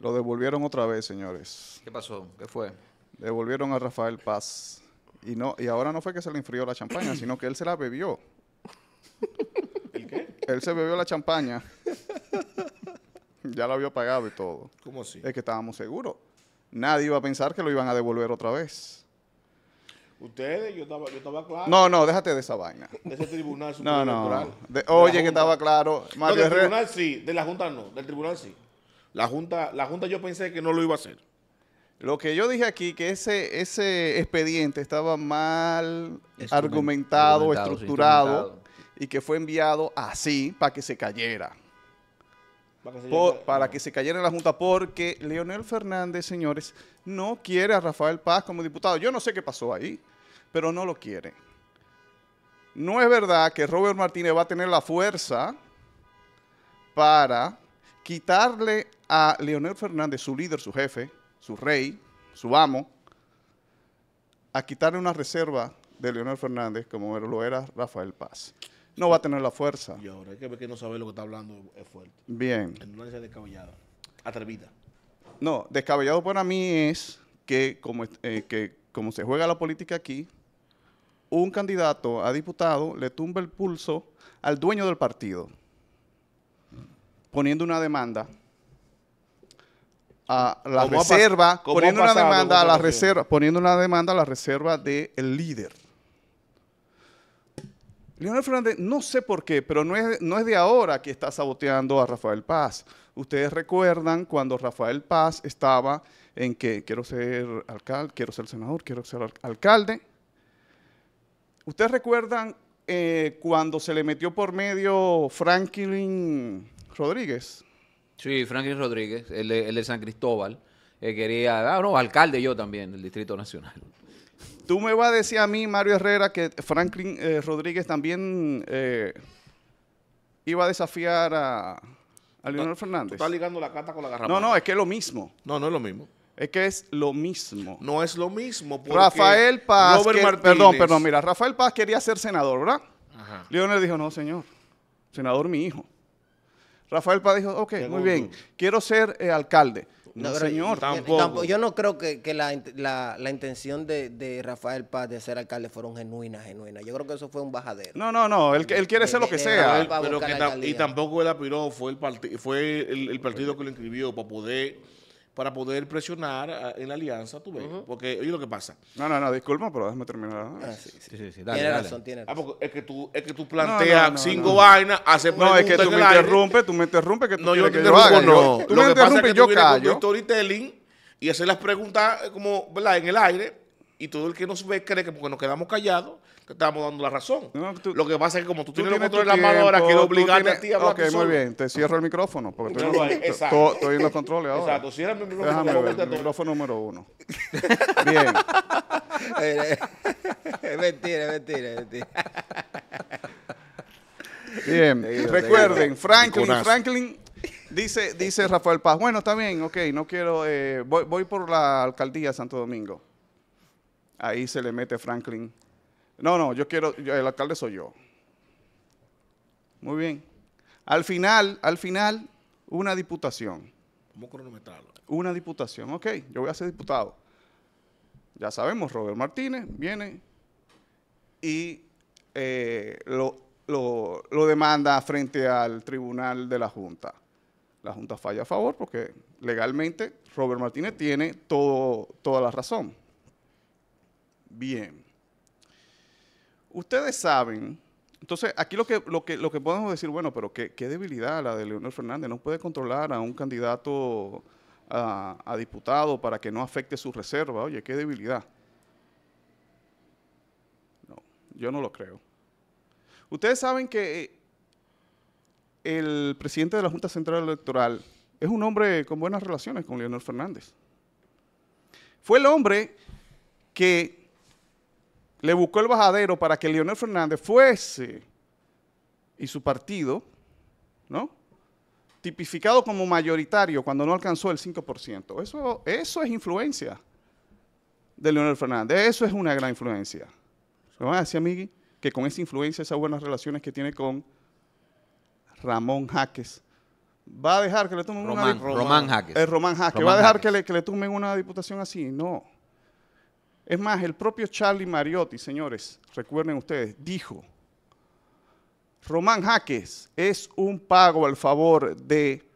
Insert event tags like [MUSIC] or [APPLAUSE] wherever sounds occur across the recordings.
Lo devolvieron otra vez, señores. ¿Qué pasó? ¿Qué fue? Devolvieron a Rafael Paz. Y no y ahora no fue que se le enfrió la champaña, sino que él se la bebió. [LAUGHS] ¿El qué? Él se bebió la champaña. ya lo había pagado y todo. ¿Cómo así? Es que estábamos seguros. Nadie iba a pensar que lo iban a devolver otra vez. Ustedes, yo estaba, yo estaba claro. No, no, déjate de esa vaina. De ese tribunal No, no. De la oye, que estaba claro. No, del Herrera- tribunal sí, de la Junta no, del tribunal sí. La Junta, la Junta yo pensé que no lo iba a hacer. Lo que yo dije aquí, que ese, ese expediente estaba mal argumentado, argumentado, estructurado, y que fue enviado así para que se cayera. Para que se Por- llame- para no. que se cayera en la Junta, porque Leonel Fernández, señores, no quiere a Rafael Paz como diputado. Yo no sé qué pasó ahí, pero no lo quiere. No es verdad que Robert Martínez va a tener la fuerza para quitarle a Leonel Fernández, su líder, su jefe, su rey, su amo, a quitarle una reserva de Leonel Fernández como lo era Rafael Paz. No va a tener la fuerza. Y ahora hay que ver que no sabe lo que está hablando es fuerte. Bien. En una descabellada. Atrevida. No, descabellado para mí es que como, eh, que como se juega la política aquí, un candidato a diputado le tumba el pulso al dueño del partido, poniendo una demanda a la pas- reserva, poniendo una pasado demanda a la reserva, poniendo una demanda a la reserva del líder. Leonel Fernández, no sé por qué, pero no es, no es de ahora que está saboteando a Rafael Paz. Ustedes recuerdan cuando Rafael Paz estaba en que quiero ser alcalde, quiero ser senador, quiero ser al- alcalde. ¿Ustedes recuerdan eh, cuando se le metió por medio Franklin Rodríguez? Sí, Franklin Rodríguez, el de, el de San Cristóbal, eh, quería, ah, no, alcalde yo también del Distrito Nacional. Tú me vas a decir a mí, Mario Herrera, que Franklin eh, Rodríguez también eh, iba a desafiar a, a Leonel Tú Fernández. estás ligando la carta con la garrafa. No, no, es que es lo mismo. No, no es lo mismo. Es que es lo mismo. No es lo mismo. porque Rafael Paz, Robert que- Martínez- perdón, perdón, mira, Rafael Paz quería ser senador, ¿verdad? Ajá. Leonel dijo, no, señor, senador mi hijo. Rafael Paz dijo, ok, muy bien, quiero ser eh, alcalde. No, señor. yo- Tampoco. Yo no creo que, que la, int- la- la intención de, de Rafael Paz de ser alcalde fueron genuinas, genuinas. Yo creo que eso fue un bajadero. No, no, no, él, él quiere ser lo que De- sea. Pero que y tampoco él aspiró, fue el, fue el, el partido que lo inscribió para poder para poder presionar a- en la alianza, tú ves. Porque, oye, lo que pasa. No, no, no, disculpa, pero déjame terminar. Ah, sí, sí. Sí, sí, sí, dale, tiene dale. razón, tiene Ah, razón. porque es que tú, es que tú planteas no, no, cinco no. vainas, haces No, es que tú me interrumpes, tú me interrumpes, que tú No, yo te que yo interrumpo, haga. no. Yo- Tú Lo me pasa es interrumpes que yo vienes con callo. storytelling y hacer las preguntas como, ¿verdad? En el aire y todo el que nos ve cree que porque nos quedamos callados te estamos dando la razón. No, tú- lo que pasa es que como tú, tienes tu controles en la mano ahora, quiero obligarte a ti a hablar Ok, muy solo. bien, te cierro el micrófono, porque exacto. estoy en los controles ahora. Exacto, cierra mi micrófono. Déjame ver, el micrófono número uno. [LAUGHS] Bien. Eh, es [LAUGHS] mentira, es mentira, es mentira. Bien, recuerden, Franklin. Franklin dice, dice Rafael Paz, bueno, está bien, ok, no quiero, eh, voy, voy por la alcaldía de Santo Domingo. Ahí se le mete Franklin. No, no, yo quiero, yo- el alcalde soy yo. Muy bien. Al final, al final, una diputación. A cronometrarlo. Una diputación, ok, yo voy a ser diputado. Ya sabemos, Robert Martínez viene y eh, lo, lo- lo demanda frente al tribunal de la Junta. La Junta falla a favor porque legalmente Robert Martínez tiene todo, toda la razón. Bien. Ustedes saben, entonces aquí lo que, lo que, lo que podemos decir, bueno, pero qué, qué debilidad la de Leonel Fernández, no puede controlar a un candidato a, a diputado para que no afecte su reserva, oye, qué debilidad. No, yo no lo creo. Ustedes saben que eh, el presidente de la Junta Central Electoral es un hombre con buenas relaciones con Leonel Fernández. Fue el hombre que le buscó el bajadero para que Leonel Fernández fuese y su partido, ¿no? Tipificado como mayoritario cuando no alcanzó el 5%. Eso, eso es influencia de Leonel Fernández. Eso es una gran influencia. ¿Me van a decir, Migui, que con esa influencia, esas buenas relaciones que tiene con Ramón Jaques, va a dejar que le tomen una Román, diputación. Román Jaques. El Román Jaque. Román ¿Va a dejar Jaques. que le, que le tomen una diputación así? No. Es más, el propio Charlie Mariotti, señores, recuerden ustedes, dijo, Román Jaques es un pago al favor de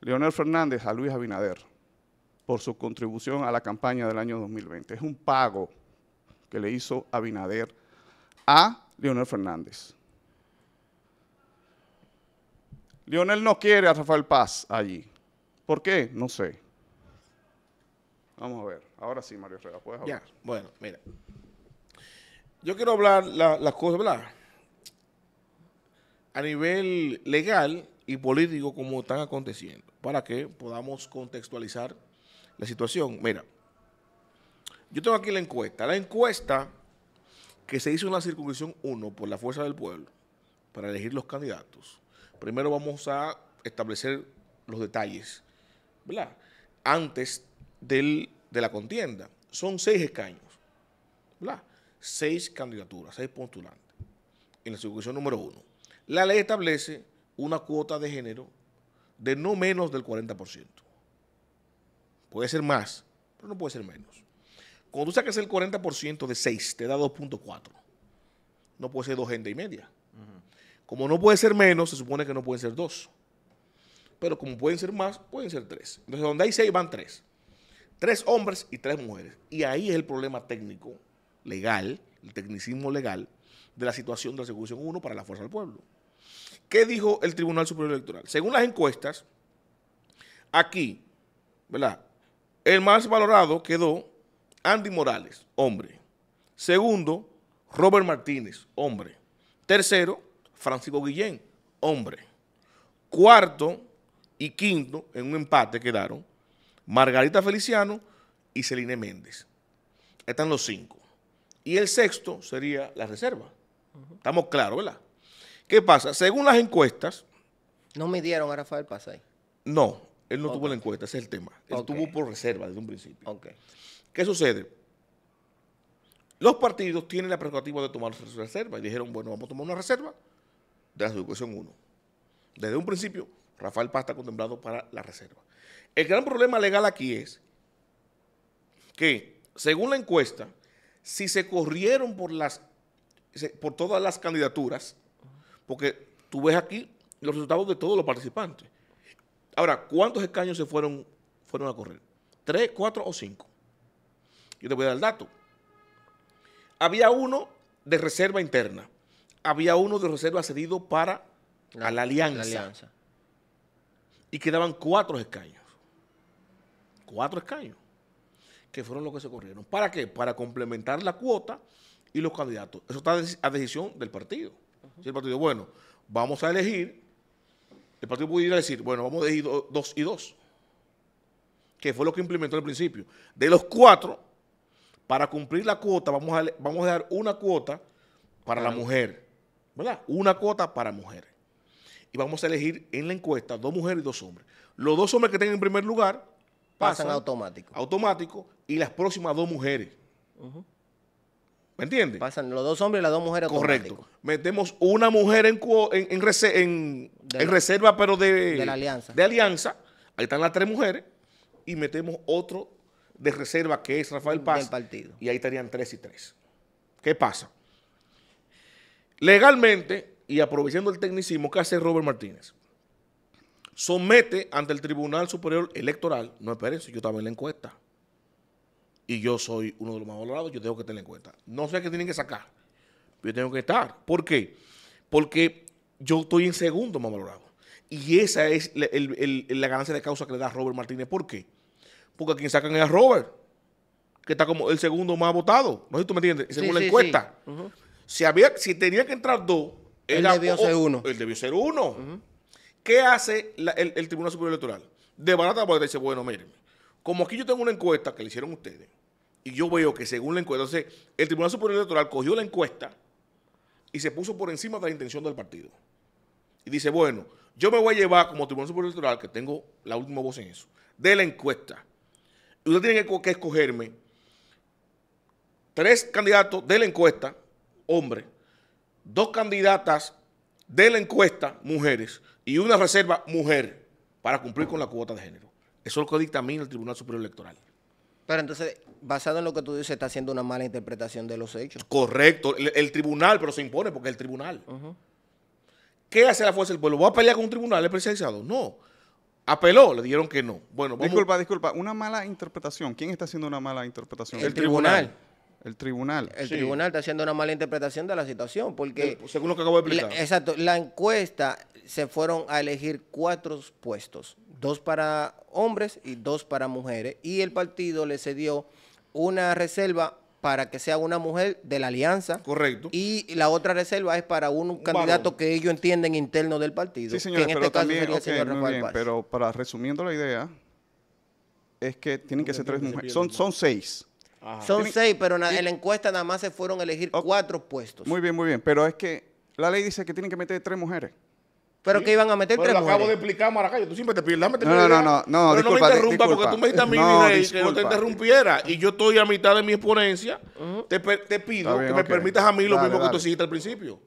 Leonel Fernández a Luis Abinader por su contribución a la campaña del año 2020. Es un pago que le hizo Abinader a Leonel Fernández. Leonel no quiere a Rafael Paz allí. ¿Por qué? No sé. Vamos a ver. Ahora sí, Mario Herrera, puedes Ya, hablar. bueno, mira. Yo quiero hablar la- las cosas, ¿verdad? A nivel legal y político como están aconteciendo, para que podamos contextualizar la situación. Mira, yo tengo aquí la encuesta. La encuesta que se hizo en la circunscripción 1 por la Fuerza del Pueblo para elegir los candidatos. Primero vamos a establecer los detalles, ¿verdad? Antes del- de la contienda. Son seis escaños, ¿verdad? Seis candidaturas, seis postulantes en la circunscripción número uno. La ley establece una cuota de género de no menos del 40%. Puede ser más, pero no puede ser menos. Cuando tú sacas el 40% de 6, te da 2.4. No puede ser dos gente y media. Como no puede ser menos, se supone que no pueden ser dos. Pero como pueden ser más, pueden ser tres. Entonces, donde hay seis, van tres. Tres hombres y tres mujeres. Y ahí es el problema técnico, legal, el tecnicismo legal de la situación de la Circunscripción 1 para la Fuerza del Pueblo. ¿Qué dijo el Tribunal Superior Electoral? Según las encuestas, aquí, ¿verdad? El más valorado quedó Andy Morales, hombre. Segundo, Robert Martínez, hombre. Tercero, Francisco Guillén, hombre. Cuarto y quinto, en un empate quedaron, Margarita Feliciano y Celine Méndez. Están los cinco. Y el sexto sería la reserva. Estamos claros, ¿verdad? ¿Qué pasa? Según las encuestas, No midieron a Rafael Paz ahí. no, él no tuvo la encuesta, ese es el tema. Él tuvo por reserva desde un principio. ¿Qué sucede? Los partidos tienen la prerrogativa de tomar su reserva y dijeron, bueno, vamos a tomar una reserva de la educación 1. Desde un principio, Rafael Paz está contemplado para la reserva. El gran problema legal aquí es que, según la encuesta, si se corrieron por las por todas las candidaturas, porque tú ves aquí los resultados de todos los participantes. Ahora, ¿cuántos escaños se fueron, fueron a correr? ¿Tres, cuatro o cinco? Yo te voy a dar el dato. Había uno de reserva interna. Había uno de reserva cedido para a la alianza. La alianza. Y quedaban cuatro escaños. Cuatro escaños. Que fueron los que se corrieron. ¿Para qué? Para complementar la cuota y los candidatos. Eso está a decisión del partido. Si el partido, bueno, vamos a elegir, el partido pudiera decir, bueno, vamos a elegir do- dos y dos. Que fue lo que implementó al principio. De los cuatro, para cumplir la cuota, vamos a, vamos a dar una cuota para la mujer. ¿Verdad? Una cuota para mujeres y vamos a elegir en la encuesta dos mujeres y dos hombres. Los dos hombres que estén en primer lugar Pasan pasan, automático. automático y las próximas dos mujeres. ¿Me entiendes? Pasan los dos hombres y las dos mujeres Correcto. automático. Metemos una mujer en, en, en De reserva, pero de, de la alianza. De alianza. Ahí están las tres mujeres. Y metemos otro de reserva que es Rafael Paz. Del partido. Y ahí estarían tres y tres. ¿Qué pasa? Legalmente, y aprovechando el tecnicismo, ¿qué hace Robert Martínez? Somete ante el Tribunal Superior Electoral, no espérense, yo estaba en la encuesta. Y yo soy uno de los más valorados, yo tengo que tener en cuenta. No sé qué tienen que sacar, pero yo tengo que estar. ¿Por qué? Porque yo estoy en segundo más valorado. Y esa es la, el- el- la ganancia de causa que le da Robert Martínez. ¿Por qué? Porque a quien sacan es a Robert, que está como el segundo más votado. No sé si tú me entiendes, según Sí, la sí, encuesta. sí. Si, había, si tenía que entrar dos, Él debió ser uno. Él debió ser uno. ¿Qué hace el, Tribunal Superior Electoral? De barata porque dice, bueno, miren, como aquí yo tengo una encuesta que le hicieron ustedes, y yo veo que según la encuesta, entonces el Tribunal Superior Electoral cogió la encuesta y se puso por encima de la intención del partido. Y dice, bueno, yo me voy a llevar como Tribunal Superior Electoral, que tengo la última voz en eso, de la encuesta. Y usted tiene que, co- que escogerme tres candidatos de la encuesta, hombres, dos candidatas de la encuesta, mujeres, y una reserva, mujer. para cumplir con la cuota de género. Eso es lo que dictamina el Tribunal Superior Electoral. Pero entonces, basado en lo que tú dices, está haciendo una mala interpretación de los hechos. Correcto, el, el tribunal, pero se impone porque es el tribunal. ¿Qué hace la fuerza del pueblo? ¿Va a pelear con un tribunal especializado? No. Apeló, le dijeron que no. Bueno, vamos. Disculpa, disculpa. Una mala interpretación. ¿Quién está haciendo una mala interpretación? El tribunal. El tribunal. El Sí. tribunal está haciendo una mala interpretación de la situación porque... Según lo que acabo de La- explicar. exacto, la encuesta se fueron a elegir cuatro puestos, dos para hombres y dos para mujeres, y el partido le cedió una reserva para que sea una mujer de la alianza. Correcto. Y la otra reserva es para un, candidato varón. que ellos entienden interno del partido. Sí, señores, que en pero este caso también, sería el ok, señor Rafael bien, Paz. pero para resumiendo la idea, es que tienen que ser tres mujeres. Son seis. Ajá. Son tienen- seis, pero en la encuesta nada más se fueron a elegir Ok. cuatro puestos. Muy bien, muy bien. Pero es que la ley dice que tienen que meter tres mujeres. pero Sí. que iban a meter Pero tres lo acabo de mujeres. explicar, Maracayo. Tú siempre te pierdes. Dame No, no, no, no, no, Pero disculpa, no me interrumpa disculpa. porque tú me dijiste a mí, No, mi que no te interrumpiera. Y yo estoy a mitad de mi exponencia. te, pe- te pido Está bien, que me ok. permitas a mí lo Dale, mismo que tú dale. hiciste al principio.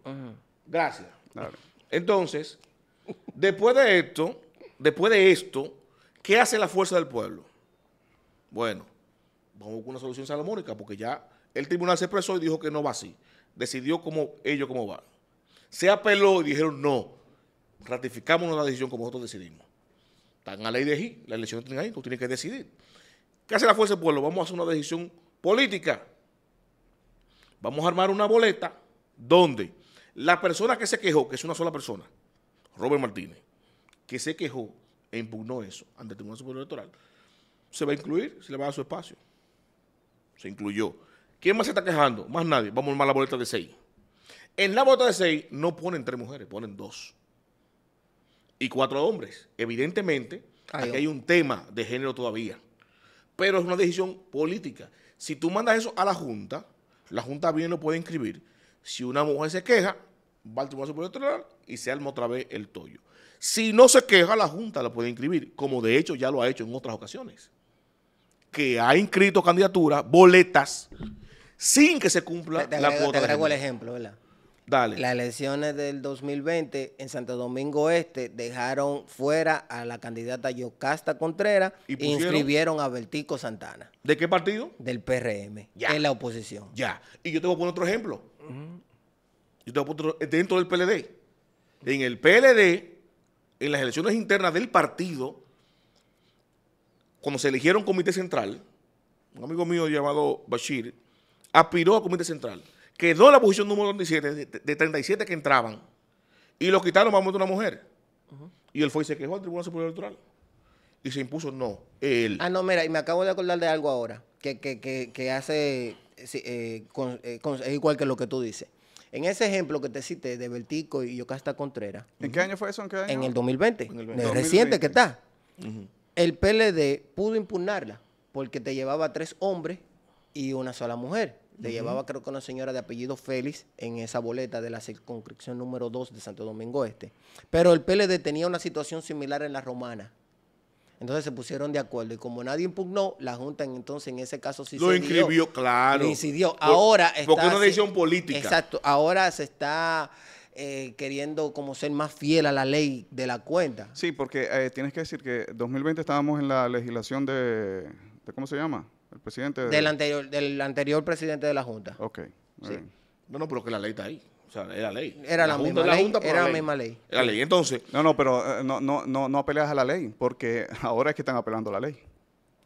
Gracias. Dale. Entonces, [LAUGHS] después de esto, después de esto, ¿qué hace la fuerza del pueblo? Bueno, vamos buscar una solución salomónica, porque ya el tribunal se expresó y dijo que no va así. Decidió como ellos cómo va. Se apeló y dijeron no. Ratificamos una decisión como nosotros decidimos. Están a la ley de G, la elección tienen ahí, tú tienes que decidir. ¿Qué hace la fuerza del pueblo? Vamos a hacer una decisión política. Vamos a armar una boleta donde la persona que se quejó, que es una sola persona, Robert Martínez, que se quejó e impugnó eso ante el Tribunal Superior Electoral, se va a incluir, se le va a dar su espacio. Se incluyó. ¿Quién más se está quejando? Más nadie. Vamos a armar la boleta de seis. En la boleta de seis no ponen tres mujeres, ponen dos. Y cuatro hombres. Evidentemente, Ay, aquí hay un tema de género todavía. Pero es una decisión política. Si tú mandas eso a la Junta, la Junta bien lo puede inscribir. Si una mujer se queja, va al Tribunal Superior Electoral y se arma otra vez el tollo. Si no se queja, la Junta la puede inscribir, como de hecho ya lo ha hecho en otras ocasiones. Que ha inscrito candidaturas, boletas, sin que se cumpla Te, te la agrego, cuota te de agrego el ejemplo, ¿verdad? Dale. Las elecciones del 2020 en Santo Domingo Este dejaron fuera a la candidata Yocasta Contreras ¿Y e inscribieron a Bertico Santana ¿De qué partido? del PRM Ya. en la oposición. Ya. Y yo te voy a poner otro ejemplo. Yo te voy a poner otro- dentro del PLD. En el PLD, en las elecciones internas del partido, cuando se eligieron comité central, un amigo mío llamado Bashir aspiró a comité central. Quedó en la posición número 37 de, de 37 que entraban y lo quitaron para meter una mujer. Y él fue y se quejó al Tribunal Superior Electoral. Y se impuso no, él. Ah, no, mira, y me acabo de acordar de algo ahora, que, que, que, que hace, eh, con- eh, con- es igual que lo que tú dices. En ese ejemplo que te cité de Bertico y Yocasta Contreras, ¿En qué año fue eso? ¿En qué año? en el 2020, En el de 2020. reciente que está, Ujú. El PLD pudo impugnarla porque te llevaba tres hombres y una sola mujer. Te llevaba, creo que una señora de apellido Félix en esa boleta de la circunscripción número 2 de Santo Domingo Este. Pero el PLD tenía una situación similar en la romana. Entonces se pusieron de acuerdo y como nadie impugnó, la Junta en- entonces en ese caso sí Lo se inscribió, claro. Incidió. Por- Ahora está Porque es una decisión política. Exacto. Ahora se está eh, queriendo como ser más fiel a la ley de la cuenta. Sí, porque eh, tienes que decir que 2020 estábamos en la legislación de, de ¿cómo se llama? El presidente de... Del anterior, del anterior presidente de la Junta. Ok, muy Sí. bien. No, no, pero que la ley está ahí. O sea, es la ley. Era la misma ley, era la misma ley. Es la ley. Entonces, No, no, pero eh, no, no, no, no apeleas a la ley, porque ahora es que están apelando a la ley.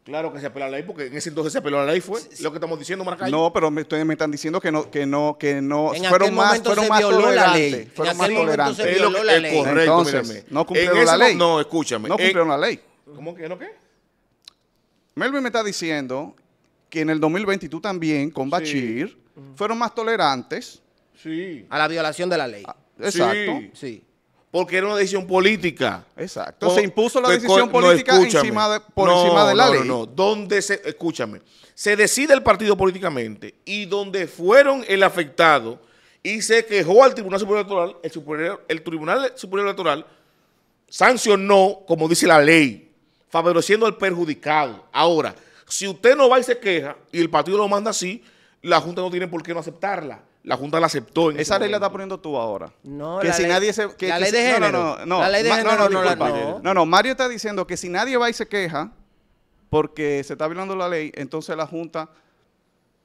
Claro que se apela a la ley, porque en ese entonces se apeló a la ley, fue lo que estamos diciendo, Maracayo. No, pero me, ustedes me están diciendo que no, que no, que no, En fueron más, fueron se más violó la tolerantes, fueron más tolerantes. Es lo que- correcto, Entonces, mírame. no cumplieron En la ley. No, escúchame. No En- cumplieron la ley. ¿Cómo que no qué? Melvin me está diciendo que en el 2020 y tú también, con Bachir, fueron más tolerantes. Sí. A la violación de la ley. Ah, Exacto. Sí. Sí. Porque era una decisión política. Exacto. Co- se impuso la decisión política encima de, por No, encima de la no, ley. No, no, donde se, escúchame, se decide el partido políticamente y donde fueron el afectado y se quejó al Tribunal Superior Electoral, el, superior- el Tribunal Superior Electoral sancionó, como dice la ley, favoreciendo al perjudicado. Ahora, si usted no va y se queja y el partido lo manda así, la Junta no tiene por qué no aceptarla. La Junta la aceptó. En Esa ley la está poniendo tú ahora. No, que la si ley- nadie se. que- la que ley de no, género. No, no, no. La ley de género no, no disculpa. no. No, no, Mario está diciendo que si nadie va y se queja porque se está violando la ley, entonces la Junta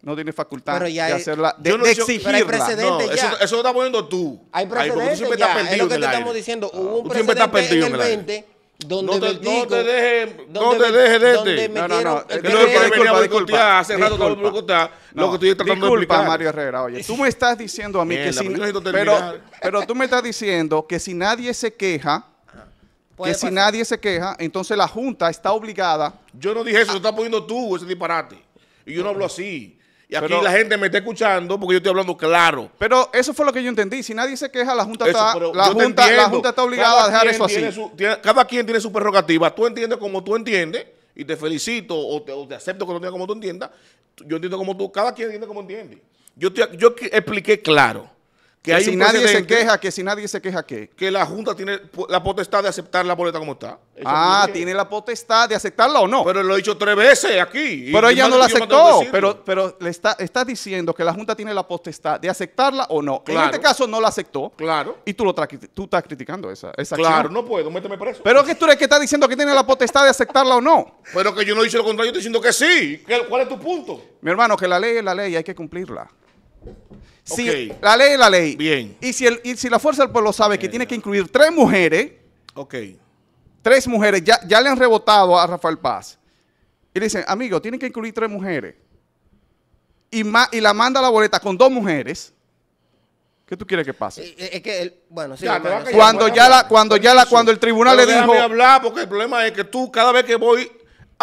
no tiene facultad Pero ya de hay- hacerla, de, Yo no de sé- pero hay exigirla. precedentes. No, eso, ya. eso lo está poniendo tú. Hay Ay, porque tú precedentes siempre ya, estás es lo que te estamos aire. diciendo. Ah. Hubo un siempre estás precedente en el en el aire. 20 donde No te- no te dejes- no donde te me- dejes de este. No, no, no, Que que no que a disculpa, boicotear, hace rato disculpa. estaba boicotear lo que estoy tratando de disculpa, explicar. Mario Herrera. Oye, tú me estás diciendo a mí que si... pero Pero, tú me estás diciendo que si nadie se queja, que si nadie se queja, entonces la Junta está obligada... Yo no dije eso, lo estás poniendo tú, ese disparate. Y yo no hablo así. Y aquí Pero- la gente me está escuchando porque yo estoy hablando claro. Pero eso fue lo que yo entendí. Si nadie se queja, la Junta, Eso, está, la junta, la junta está obligada Cada a dejar eso así. tiene su- tiene- cada quien tiene su prerrogativa. Tú entiendes como tú entiendes y te felicito o te, o te acepto que entiendas como tú entiendas. Yo entiendo como tú, cada quien entiende como entiende. Yo, te- yo expliqué claro que, si nadie se queja, que si nadie se queja, ¿qué? que la Junta tiene la potestad de aceptar la boleta como está. Eso Ah, tiene la potestad de aceptarla o no. Pero, Pero lo he dicho tres veces aquí. y ella no la aceptó. Pero, pero le está, está diciendo que la Junta tiene la potestad de aceptarla o no. En este caso no la aceptó. Claro, Y tú, lo tú estás criticando esa, esa claro, acción. no puedo, méteme preso. Pero que tú eres que está diciendo que tiene la potestad de aceptarla o no. Pero que yo no he dicho lo contrario, yo estoy diciendo que sí. ¿Qué- ¿Cuál es tu punto? Mi hermano, que la ley es la ley, hay que cumplirla. Si la ley es la ley. Bien. Y si, el, y si la fuerza del pueblo sabe que tiene que incluir tres mujeres, Ok. tres mujeres, ya, ya le han rebotado a Rafael Paz. Y le dicen, amigo, tienen que incluir tres mujeres. Y, ma- y la manda la boleta con dos mujeres. ¿Qué tú quieres que pase? Eh, eh, Es que, el- bueno, sí, Ya, a hermano. Cuando ya la, cuando ya la, cuando el tribunal le Pero déjame dijo, hablar porque el problema es que tú cada vez que voy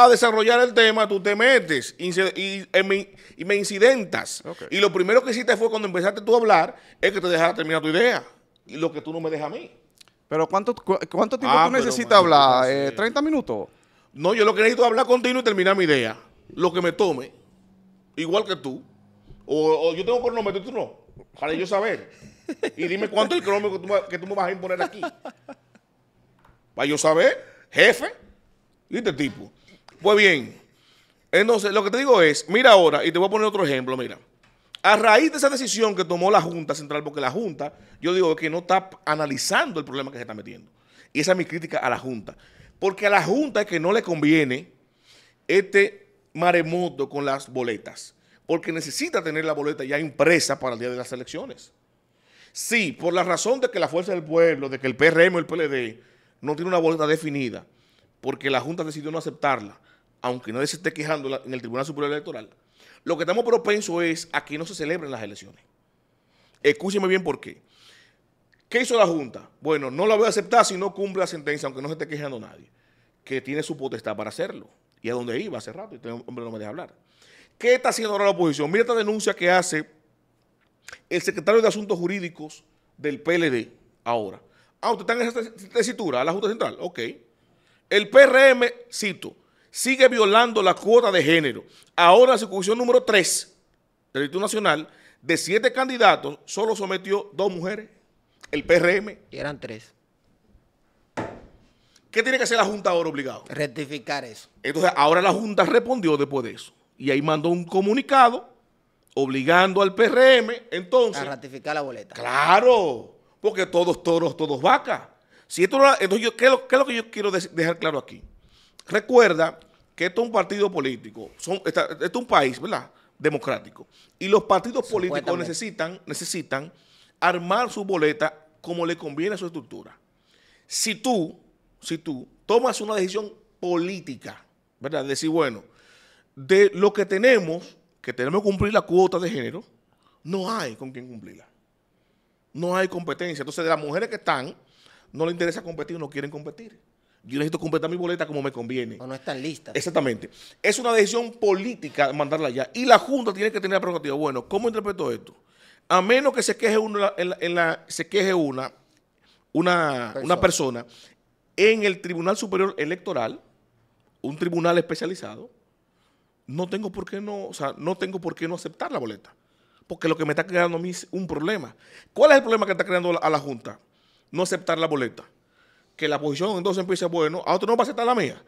a desarrollar el tema, tú te metes y, y me, y me incidentas. Y lo primero que hiciste fue cuando empezaste tú a hablar, es que te dejara terminar tu idea. Y lo que tú no me dejas a mí. pero ¿cuánto, cu- cuánto tiempo Ah, tú necesitas hablar? Eh, ¿30 minutos? No, yo lo que necesito es hablar contigo y terminar mi idea. Lo que me tome, igual que tú. O, o yo tengo cronómetro y tú no. Para yo saber. Y dime cuánto es el cronómetro que tú, me- que tú me vas a imponer aquí. Para yo saber, jefe. ¿Y este tipo? Pues bien. Entonces, lo que te digo es, mira ahora, y te voy a poner otro ejemplo, mira. A raíz de esa decisión que tomó la Junta Central, porque la Junta, yo digo que no está analizando el problema que se está metiendo. Y esa es mi crítica a la Junta. Porque a la Junta es que no le conviene este maremoto con las boletas. Porque necesita tener la boleta ya impresa para el día de las elecciones. Sí, por la razón de que la Fuerza del Pueblo, de que el PRM o el PLD no tiene una boleta definida, porque la Junta decidió no aceptarla, aunque nadie se esté quejando en el Tribunal Superior Electoral, lo que estamos propensos es a que no se celebren las elecciones. Escúcheme bien por qué. ¿Qué hizo la Junta? Bueno, no la voy a aceptar si no cumple la sentencia, aunque no se esté quejando nadie, que tiene su potestad para hacerlo. Y a dónde iba hace rato, este hombre no me deja hablar. ¿Qué está haciendo ahora la oposición? Mira esta denuncia que hace el secretario de Asuntos Jurídicos del PLD ahora. Ah, usted está en esa tesitura, a la Junta Central. Ok. El PRM, cito, sigue violando la cuota de género. Ahora la circunscripción número 3 del Instituto Nacional, de siete candidatos, solo sometió dos mujeres. El PRM. Y eran tres. ¿Qué tiene que hacer la Junta ahora obligado? Rectificar eso. Entonces, ahora la Junta respondió después de eso. Y ahí mandó un comunicado obligando al PRM, entonces, A ratificar la boleta. Claro, porque todos toros, todos vacas. Si esto no- entonces yo, ¿qué, es lo, qué es lo que yo quiero dejar claro aquí? Recuerda que esto es un partido político, son, esta- esto es un país, ¿verdad? Democrático. Y los partidos políticos necesitan, necesitan armar su boleta como le conviene a su estructura. Si tú, si tú tomas una decisión política, ¿verdad? Decir, bueno, de lo que tenemos, que tenemos que cumplir la cuota de género, no hay con quien cumplirla. No hay competencia. Entonces, de las mujeres que están, no les interesa competir, no quieren competir. Yo necesito completar mi boleta como me conviene. O no están listas. Exactamente. Es una decisión política mandarla allá. Y la Junta tiene que tener la prerrogativa. Bueno, ¿cómo interpreto esto? A menos que se queje una, en la- en la- se queje una, una, una persona en el Tribunal Superior Electoral, un tribunal especializado, no tengo por qué no, o sea, no tengo por qué no aceptar la boleta. Porque lo que me está creando a mí es un problema. ¿Cuál es el problema que está creando a la Junta? No aceptar la boleta. Que la oposición entonces empiece, bueno, a otro no va a aceptar la mía.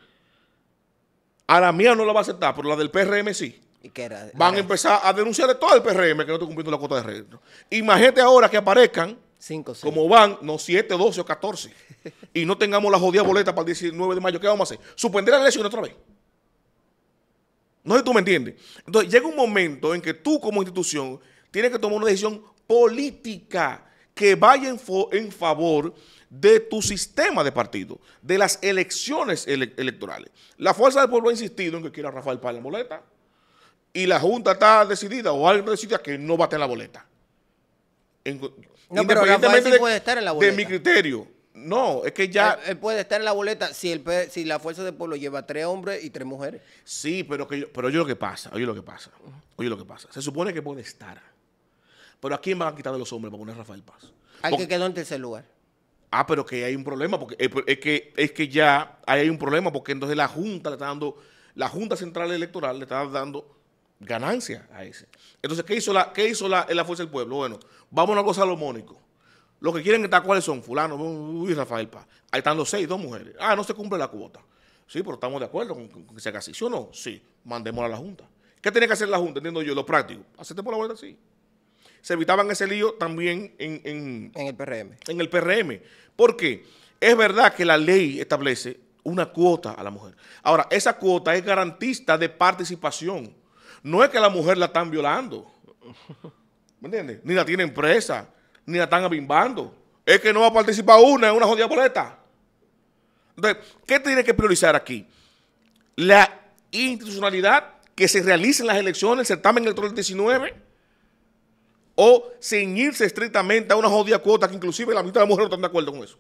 A la mía no la va a aceptar, pero la del PRM sí. ¿Y qué era? Van a empezar a denunciar de todo el PRM que no está cumpliendo la cuota de rédito. Imagínate ahora que aparezcan Cinco, seis. como van, no 7, 12 o 14, y no tengamos la jodida boleta para el 19 de mayo, ¿qué vamos a hacer? Suspender la elección otra vez. No sé si tú me entiendes. Entonces llega un momento en que tú como institución tienes que tomar una decisión política que vaya en, fo- en favor de tu sistema de partido, de las elecciones ele- electorales. La Fuerza del Pueblo ha insistido en que quiera Rafael Paz en la boleta y la Junta está decidida o alguien decida que no va a tener la boleta. En- No, pero Rafael sí puede estar en la de boleta. mi criterio. No, es que ya... Él, él puede estar en la boleta si, el, si la fuerza del pueblo lleva tres hombres y tres mujeres. Sí, pero que yo, pero oye lo que pasa, oye lo que pasa, oye lo que pasa. Se supone que puede estar. Pero ¿a quién van a quitar de los hombres para poner a Rafael Paz? Al que quedó en tercer lugar. Ah, pero que hay un problema, porque es, es que, es que ya hay un problema, porque entonces la Junta le está dando, la Junta Central Electoral le está dando ganancia a ese. Entonces, ¿qué hizo la, qué hizo la, la Fuerza del Pueblo? Bueno, vamos a algo salomónico. Los que quieren estar, ¿cuáles son? Fulano, uy, Rafael Paz. Ahí están los seis, dos mujeres. Ah, no se cumple la cuota. Sí, pero estamos de acuerdo con, que se haga así. ¿Sí o no? Sí, mandémosla a la Junta. ¿Qué tiene que hacer la Junta? Entiendo yo, lo práctico. Aceptemos la vuelta así. Se evitaban ese lío también en- en, En el PRM. en el PRM. ¿Por qué? Es verdad que la ley establece una cuota a la mujer. Ahora, esa cuota es garantista de participación. No es que la mujer la están violando. ¿Me entiendes? Ni la tienen presa, ni la están abimbando. Es que no va a participar una en una jodida boleta. Entonces, ¿qué tiene que priorizar aquí? La institucionalidad que se realicen las elecciones, el certamen electoral 19, o ceñirse estrictamente a una jodida cuota que inclusive la mitad de las mujeres no están de acuerdo con eso.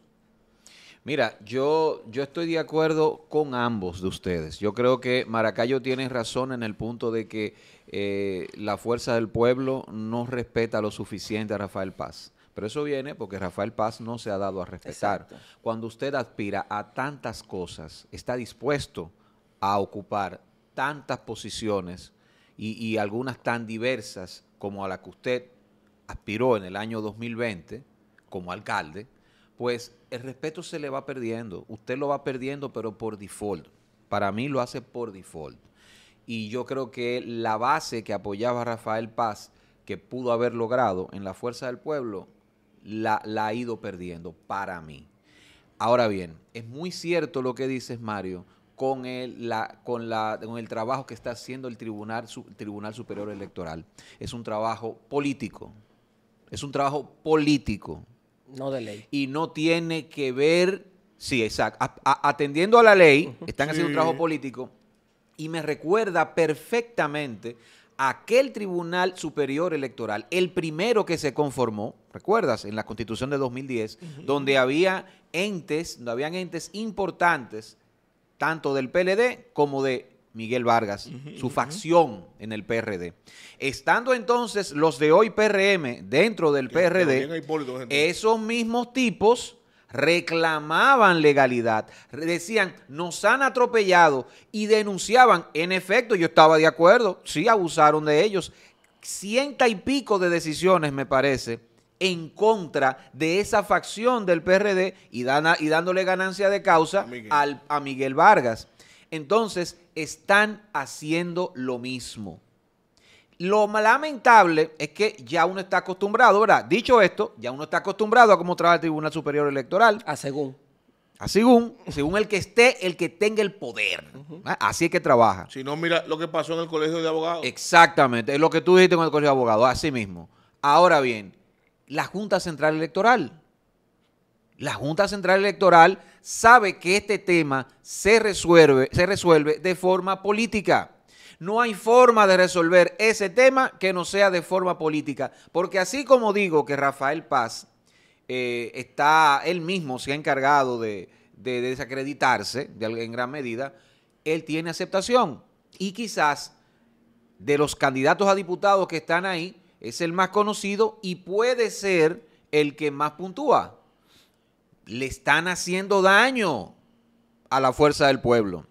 Mira, yo, yo estoy de acuerdo con ambos de ustedes. Yo creo que Maracayo tiene razón en el punto de que eh, la fuerza del pueblo no respeta lo suficiente a Rafael Paz. Pero eso viene porque Rafael Paz no se ha dado a respetar. Exacto. Cuando usted aspira a tantas cosas, está dispuesto a ocupar tantas posiciones y, y algunas tan diversas como a la que usted aspiró en el año 2020 como alcalde, pues el respeto se le va perdiendo. Usted lo va perdiendo, pero por default. Para mí lo hace por default. Y yo creo que la base que apoyaba Rafael Paz, que pudo haber logrado en la Fuerza del Pueblo, la, ha ido perdiendo para mí. Ahora bien, es muy cierto lo que dices, Mario, con el, la, con la, con el trabajo que está haciendo el Tribunal, Tribunal Superior Electoral. Es un trabajo político. Es un trabajo político. No de ley. y no tiene que ver, sí, exacto, a- a- atendiendo a la ley, están haciendo un trabajo político y me recuerda perfectamente aquel Tribunal Superior Electoral, el primero que se conformó, ¿recuerdas? En la Constitución de 2010, donde había entes, donde habían entes importantes, tanto del PLD como de Miguel Vargas, su facción en el PRD. Estando entonces los de hoy PRM dentro del Que- PRD, Hipólito, esos mismos tipos reclamaban legalidad, decían, nos han atropellado y denunciaban. En efecto, yo estaba de acuerdo, sí abusaron de ellos. Cienta y pico de decisiones, me parece, en contra de esa facción del PRD y, dándole ganancia de causa A Miguel. al- a Miguel Vargas. Entonces, están haciendo lo mismo. Lo lamentable es que ya uno está acostumbrado, ¿verdad? Dicho esto, ya uno está acostumbrado a cómo trabaja el Tribunal Superior Electoral, A según. a según, según el que esté, el que tenga el poder. Así es que trabaja. Si no, mira lo que pasó en el colegio de abogados. Exactamente, es lo que tú dijiste con el Colegio de Abogados, así mismo. Ahora bien, la Junta Central Electoral. La Junta Central Electoral sabe que este tema se resuelve, se resuelve de forma política. No hay forma de resolver ese tema que no sea de forma política. Porque así como digo que Rafael Paz eh, está, él mismo se ha encargado de, de desacreditarse de, en gran medida, él tiene aceptación. Y quizás de los candidatos a diputados que están ahí, es el más conocido y puede ser el que más puntúa. Le están haciendo daño a la fuerza del pueblo.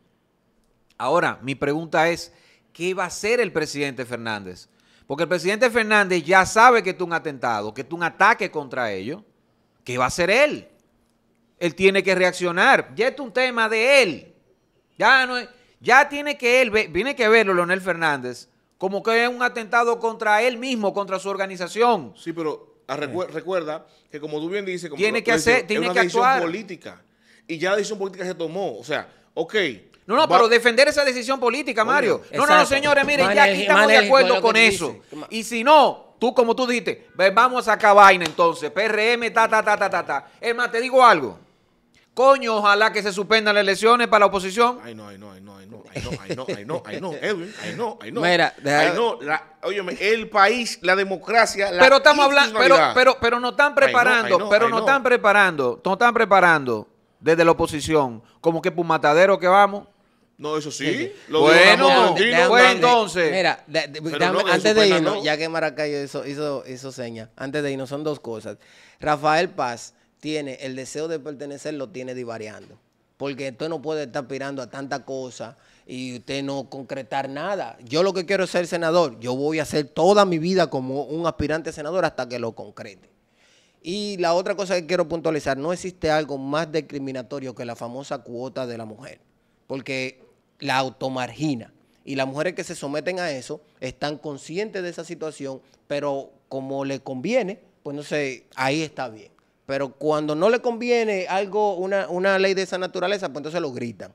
Ahora, mi pregunta es, ¿qué va a hacer el presidente Fernández? Porque el presidente Fernández ya sabe que es un atentado, que es un ataque contra ellos. ¿Qué va a hacer él? Él tiene que reaccionar. Ya es un tema de él. Ya no ya tiene que él, tiene que verlo Leonel Fernández como que es un atentado contra él mismo, contra su organización. Sí, pero ah, recu- recuerda que como tú bien dices, como Tiene lo- que hacer- tiene es una que decisión actuar. política. Y ya la decisión política se tomó. O sea, ok. No, no, va- pero defender esa decisión política, Mario. No, no, no, señores, miren, ya aquí estamos de acuerdo con eso. Y si no, tú como tú dijiste, vamos a sacar vaina entonces, PRM, ta, ta, ta, ta, ta, ta. Es más, te digo algo. Coño, ojalá que se suspendan las elecciones para la oposición. Ay, no, ay, no, ay, no, ay, no, ay, no, ay, no, ay, no, ay, no, Edwin, ay, no, ay, no. Mira, ay, no, la, óyeme, el país, la democracia, la pero estamos hablando, pero, pero, pero nos están Ay, no, preparando, ay, no, pero ay, nos no. están preparando, nos están preparando desde la oposición, como que por un matadero que vamos. No, eso sí. Sí, sí. Lo Bueno, déjame- Pues entonces- Mira, de- de- Pero déjame- no, que antes de irnos, no. ya que Maracayo hizo, hizo, hizo seña, antes de irnos son dos cosas. Rafael Paz tiene el deseo de pertenecer, lo tiene divariando. Porque usted no puede estar aspirando a tanta cosa y usted no concretar nada. Yo lo que quiero es ser senador. Yo voy a hacer toda mi vida como un aspirante senador hasta que lo concrete. Y la otra cosa que quiero puntualizar, no existe algo más discriminatorio que la famosa cuota de la mujer, porque la automargina. Y las mujeres que se someten a eso están conscientes de esa situación, pero como le conviene, pues no sé, ahí está bien. Pero cuando no le conviene algo, una, una ley de esa naturaleza, pues entonces lo gritan.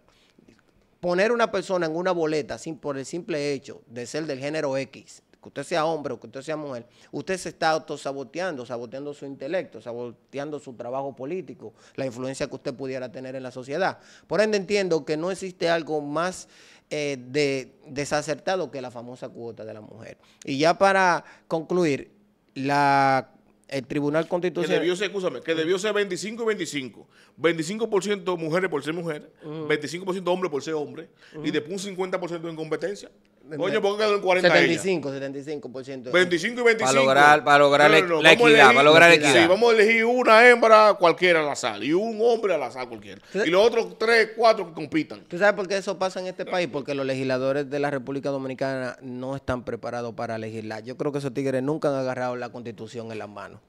Poner una persona en una boleta sin, por el simple hecho de ser del género X, que usted sea hombre o que usted sea mujer, usted se está autosaboteando, saboteando su intelecto, saboteando su trabajo político, la influencia que usted pudiera tener en la sociedad. Por ende entiendo que no existe algo más eh, de, desacertado que la famosa cuota de la mujer. Y ya para concluir, la, el Tribunal Que Constitucional... debió ser, escúchame, que debió ser 25 y 25. 25% mujeres por ser mujer, 25% hombres por ser hombre, y después un 50% en competencia. Coño, ¿por qué quedó en 40 ella? 75, 75%. 25 y 25. Para lograr- para lograr la- equidad, para lograr la Sí, vamos a elegir una hembra cualquiera al azar y un hombre al azar cualquiera. Y los otros tres, cuatro que compitan. ¿Tú sabes por qué eso pasa en este país? Porque los legisladores de la República Dominicana no están preparados para legislar. Yo creo que esos tigres nunca han agarrado la constitución en las manos.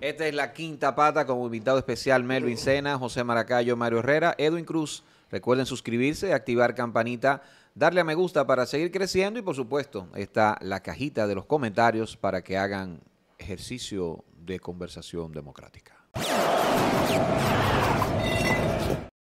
Esta es la quinta pata como invitado especial Melvin Sena, José Maracayo, Mario Herrera, Edwin Cruz. Recuerden suscribirse, activar campanita, darle a me gusta para seguir creciendo y por supuesto está la cajita de los comentarios para que hagan ejercicio de conversación democrática.